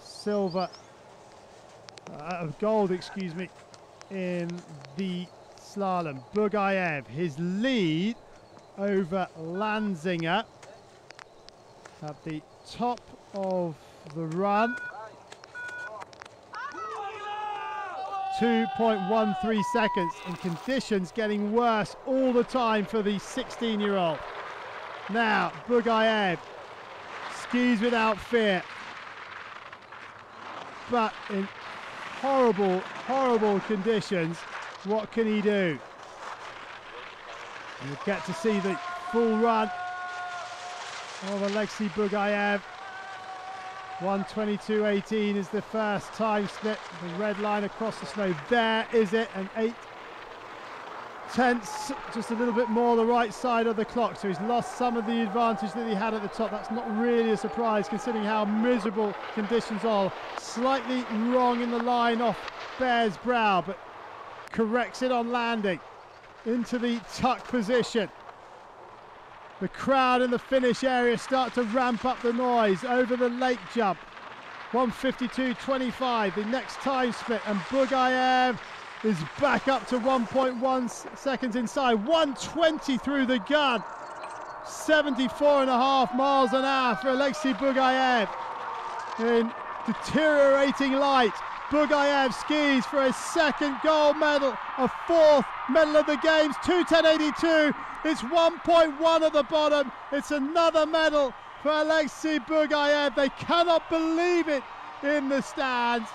silver, uh, of gold, excuse me, in the slalom. Bugaev, his lead over Lanzinger at the top of the run. 2.13 seconds and conditions getting worse all the time for the 16 year old. Now, Bugaev skis without fear, but in horrible, horrible conditions. What can he do? You'll get to see the full run of Alexey Bugaev. 122.18 is the first time split. The red line across the snow. There is it, an eight tenths, just a little bit more the right side of the clock. So he's lost some of the advantage that he had at the top. That's not really a surprise considering how miserable conditions are. Slightly wrong in the line off Bear's brow, but corrects it on landing into the tuck position. The crowd in the finish area start to ramp up the noise over the lake jump. 152.25, the next time split, and Bugaev is back up to 1.1 seconds inside. 120 through the gun. 74 and a half miles an hour for Alexey Bugaev. In deteriorating light, Bugaev skis for a second gold medal, a fourth medal of the games, 210.82. It's 1.1 at the bottom. It's another medal for Alexey Bugaev. They cannot believe it in the stands.